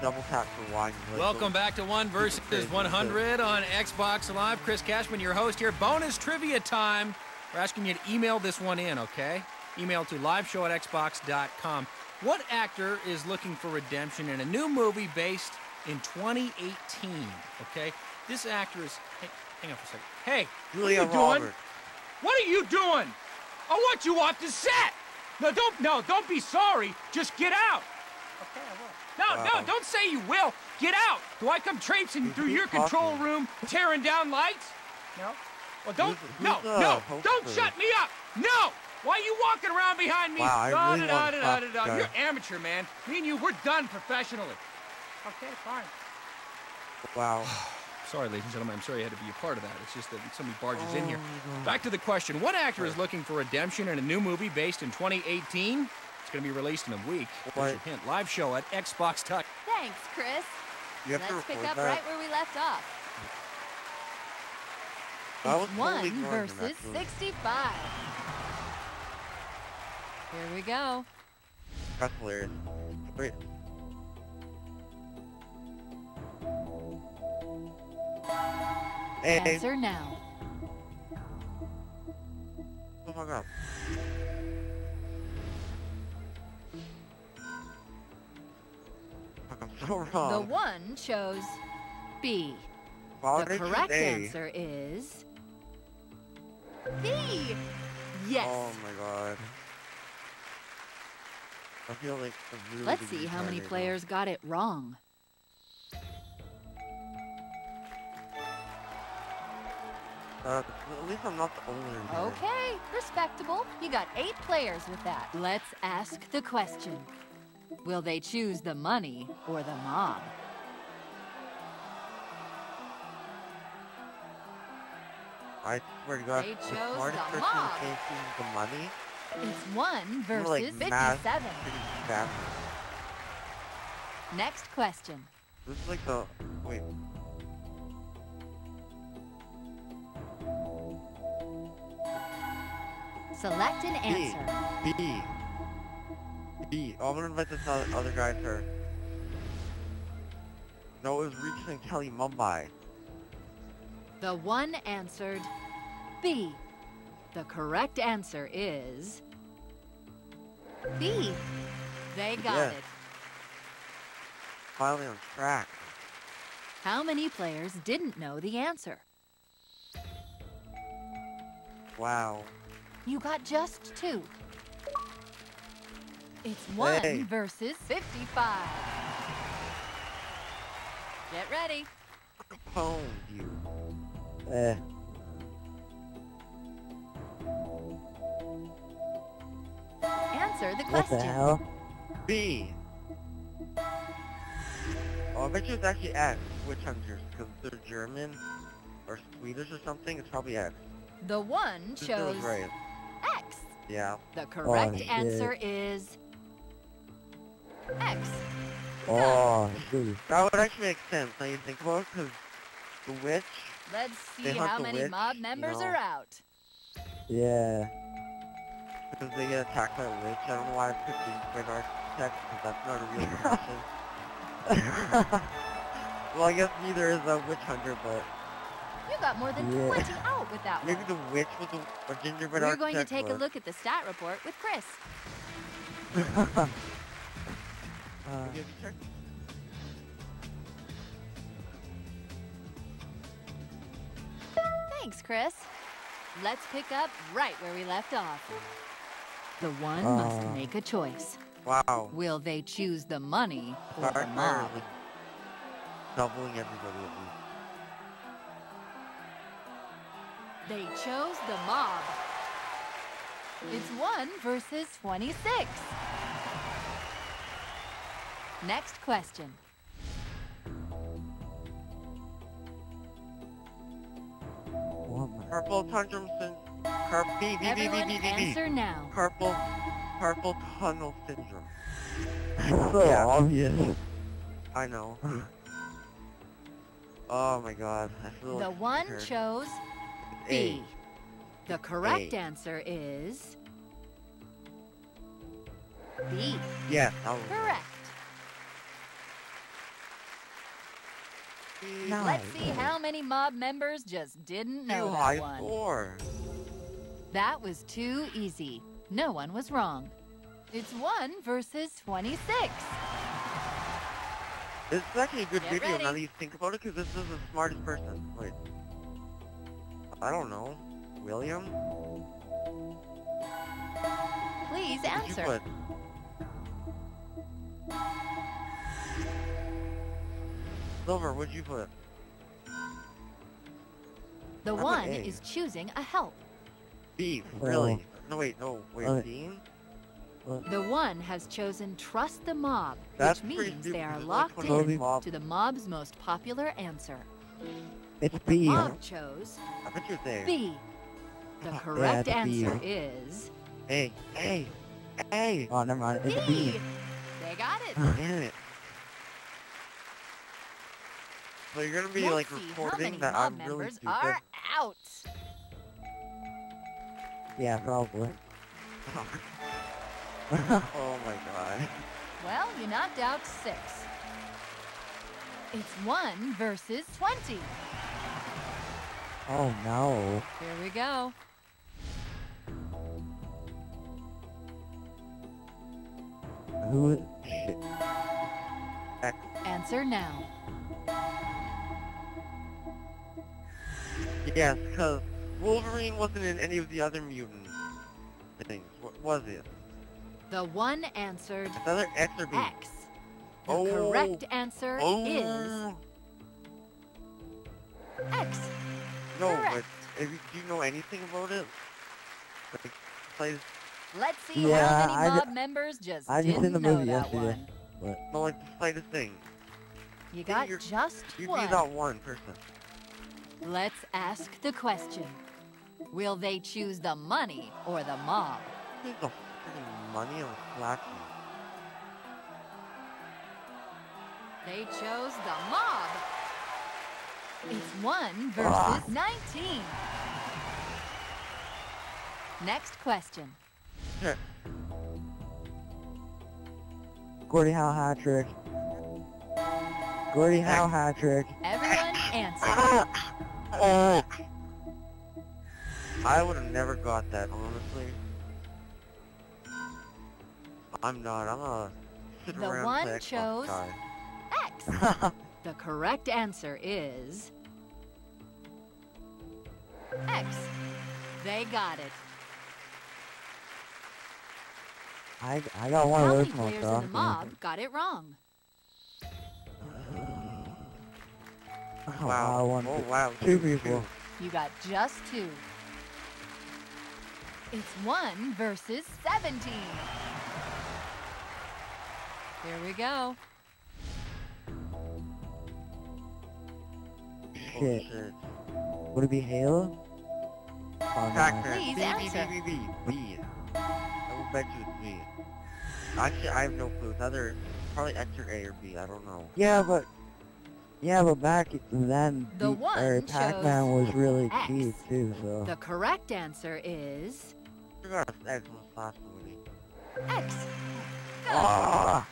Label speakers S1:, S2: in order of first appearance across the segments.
S1: double tap for one. Like,
S2: Welcome back to One versus 100 on Xbox Live. Chris Cashman, your host here. Bonus trivia time. We're asking you to email this one in, okay? Email to liveshow at xbox.com. What actor is looking for redemption in a new movie based in 2018? Okay? This actor is. Hey, hang on for a second. Hey,
S1: Julia
S3: what are you doing?
S1: Oh,
S3: what are you doing? I want you off the set. No, don't, no, don't be sorry. Just get out.
S2: Okay, I will.
S3: No,
S1: Wow.
S3: no, don't say you will. Get out. Do I come traipsing
S1: Who's
S3: through
S1: he
S3: your control room, tearing down lights? No. Well, don't,
S1: Who's-
S3: no,
S1: who's the
S3: no,
S1: host
S3: don't shut me up. No. Why are you walking around behind me?
S1: Wow, I
S3: Da,
S1: really
S3: da, da, da, da, da. You're amateur, man. Me and you, we're done professionally. Okay, fine.
S1: Wow.
S2: Sorry, ladies and gentlemen. I'm sorry you had to be a part of that. It's just that somebody barges in here.
S1: Oh, God.
S2: Back to the question. What actor is looking for redemption in a new movie based in 2018? It's going to be released in a week. There's
S1: What?
S2: your hint. Live show at Xbox. Tuck.
S4: Thanks, Chris.
S1: You have
S4: Let's pick up
S1: that?
S4: right where we left off.
S1: I
S4: It's
S1: totally
S4: one
S1: ignoring
S4: versus 65. Here we go.
S1: That's hilarious. Wait. Hey,
S4: Answer now.
S1: oh my god. So wrong.
S4: The one chose B. The
S1: would I choose
S4: correct answer is B. Yes.
S1: Oh my god. I feel like a really
S4: Let's see how many players got it wrong.
S1: Uh, at least I'm not the only one.
S4: Okay, respectable. You got eight players with that. Let's ask the question. Will they choose the money or the mob?
S1: I swear to God,
S4: They
S1: the smartest
S4: the
S1: person
S4: mob.
S1: in case the money
S4: It's one versus
S1: like
S4: 57.
S1: math.
S4: Next question.
S1: This is like the wait.
S4: Select an answer.
S1: B. B. Oh, I'm gonna invite this other, other guy to. No, it was reaching Kelly Mumbai.
S4: The one answered B. The correct answer is B. They got
S1: Yeah.
S4: it.
S1: Finally on track.
S4: How many players didn't know the answer?
S1: Wow.
S4: You got just two. It's one
S1: Hey.
S4: versus 55. Get ready.
S1: Capone, you. Eh.
S4: Answer the question. What the hell?
S1: B. Oh, I bet you it's actually X. Witch Hunters, because they're German or Swedish or something. It's probably X.
S4: The one
S1: This
S4: chose
S1: right.
S4: X.
S1: Yeah.
S4: The correct
S5: shit.
S4: answer is X.
S5: Oh, shoot.
S1: That would actually make sense now you think about it, because the witch,
S4: Let's see how many
S1: witch,
S4: mob
S1: you
S4: members
S1: know.
S4: are out.
S5: Yeah.
S1: because they get attacked by a witch. I don't know why I picked the Red Architect, because that's not a real profession. well, I guess neither is a witch hunter, but
S4: You got more than
S5: Yeah.
S4: 20 out with that
S1: maybe
S4: one.
S1: the witch was a, a gingerbread
S4: We're going to
S1: architect
S4: take a look at the stat report with Chris.
S5: uh,
S1: Have you checked?
S4: Thanks, Chris. Let's pick up right where we left off. The one
S5: Uh.
S4: must make a choice.
S1: Wow.
S4: Will they choose the money or the mob?
S1: doubling everybody.
S4: They chose the mob. It's 1 versus 26. Next question.
S5: what the-
S1: Purple tundrum syn- Car- B, B, B, B,
S4: Everyone answer now.
S1: Purple, purple tunnel syndrome.
S5: so
S1: Yeah.
S5: obvious.
S1: I know. oh my god,
S4: The one
S1: scared.
S4: chose
S1: A.
S4: B. The correct
S1: A.
S4: answer is B.
S1: Yes, I was
S4: Correct.
S5: No.
S4: Let's see how many mob members just didn't know
S1: Too
S4: that one.
S1: score.
S4: That was too easy. No one was wrong. It's 1 versus 26.
S1: This is actually a good
S4: Get
S1: video now that you think about it, because this is the smartest person. Wait. I don't know. William?
S4: Please answer.
S1: Silver, what'd you put?
S4: The
S1: I put
S4: one is choosing a help.
S1: Beef,
S5: Oh.
S1: really? No, wait, no, wait, uh,
S5: Okay.
S1: Dean?
S4: The one has chosen trust the mob,
S1: That's
S4: which means
S1: stupid,
S4: they are locked
S1: like
S4: in
S1: mob.
S4: to the mob's most popular answer.
S5: It's
S4: The
S5: B.
S4: mob chose
S1: I bet you it's A.
S4: B. The
S5: Yeah,
S4: correct
S5: B.
S4: answer is
S1: A, A, A!
S5: Oh, never mind. It's
S4: B.
S5: B.
S4: They got it.
S1: Damn it. So you're gonna be
S4: Let's
S1: like
S4: see how
S1: recording
S4: many
S1: that I'm really stupid?
S4: are out.
S5: Yeah, probably.
S1: oh my god.
S4: Well, you knocked out six. It's one versus 20.
S5: oh no.
S4: Here we go.
S5: Who?
S1: Shit.
S4: Answer now.
S1: Yes, because Wolverine wasn't in any of the other mutant things. What was it?
S4: The one answered
S1: It's either X or B.
S4: X. The
S1: Oh.
S4: correct answer
S1: Oh.
S4: is X.
S1: No,
S4: correct.
S1: but if you, do you know anything about it? Like, like,
S4: Let's see
S5: Yeah,
S4: how many
S5: I ju-
S4: mob members just
S5: I just
S4: didn't
S5: seen the
S4: know
S5: movie
S4: that
S5: yesterday.
S4: one.
S1: no, like the slightest thing.
S4: You got
S1: you're-
S4: just
S1: You'd
S4: one.
S1: be that one person.
S4: Let's ask the question. Will they choose the money or the mob?
S1: The money on Slacky?
S4: They chose the mob. It's one
S5: Ah.
S4: versus 19. Next question.
S1: Sure.
S5: Gordie Howe hat trick. Gordie Howe hat trick.
S4: Everyone answer.
S1: Oh. I would have never got that, honestly. I'm not. I'm a sit
S4: The
S1: around
S4: one
S1: play
S4: chose- X. The correct answer is X. They got it.
S5: I I got one
S4: How
S5: of
S4: many
S5: those small
S4: players in the mob got it wrong?
S5: Oh,
S1: wow.
S5: one.
S1: oh wow.
S5: two people.
S4: You got just two. It's one versus 17. Here we go.
S1: Oh,
S5: Shit.
S1: shit.
S5: Would it be Halo? Oh, no.
S1: Pac-Man.
S4: Please
S1: B, B,
S4: answer.
S1: B, B, B, B. I will bet you it's B. Actually, I have no clue. It's either probably X or A or B. I don't know.
S5: Yeah, but yeah, but back then,
S4: The
S5: the-
S4: one
S5: or Pac-Man was really
S4: X.
S5: cheap too. So
S4: The correct answer is
S1: I forgot it's X from the last movie.
S4: X.
S5: Ah!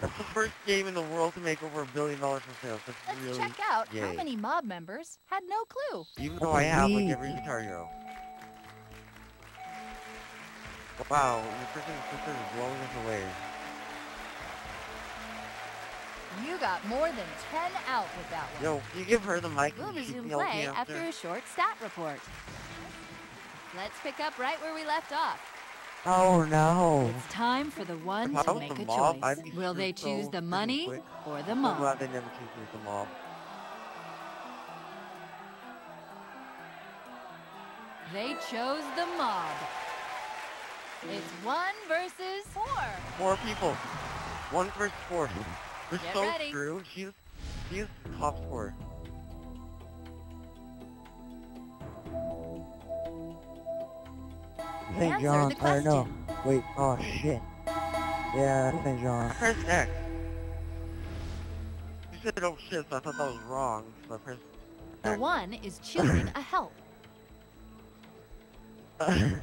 S1: That's the first game in the world to make over a billion dollars in sales. That's
S4: Let's
S1: really,
S4: check out how many mob members had no clue.
S1: even though I have like every Guitar Hero. Wow, your freaking sister is blowing us away.
S4: You got more than 10 out with that one.
S1: Yo, you give her the mic
S4: We'll resume play after a short stat report. Let's pick up right where we left off.
S5: Oh no!
S4: It's time for the one to make a
S1: mob,
S4: choice.
S1: I'd
S4: Will they choose
S1: so
S4: the money
S1: quick.
S4: or the
S1: I'm
S4: mob?
S1: glad they never choose the mob.
S4: They chose the mob. It's one versus four.
S1: Four people. One versus four. They're
S4: Get
S1: so
S4: ready.
S1: screwed. She's she's the top scorer.
S5: St. John.
S4: the
S5: Or no.
S4: question.
S5: Wait. Oh shit. Yeah, that's St.
S1: I
S5: John.
S1: pressed X. You said oh shit, so I thought that was wrong. So I pressed
S4: The one is choosing a help.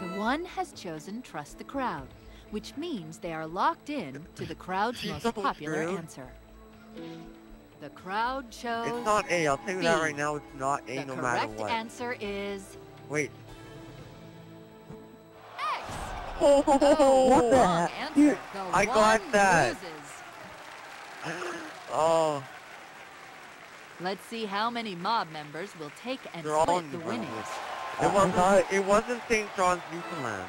S4: The one has chosen trust the crowd, which means they are locked in to the crowd's most popular
S1: screwed.
S4: answer. The crowd chose
S1: It's not A. I'll tell you that
S4: B.
S1: right now. It's not A
S4: the
S1: no matter
S4: correct
S1: what.
S4: answer is
S1: Wait.
S4: X.
S5: Oh, what the heck?
S1: I got that.
S4: loses.
S1: Oh,
S4: Let's see how many mob members will take and
S1: they're
S4: split the winnings.
S5: Uh,
S1: it wasn't. It wasn't St. John's, Newfoundland.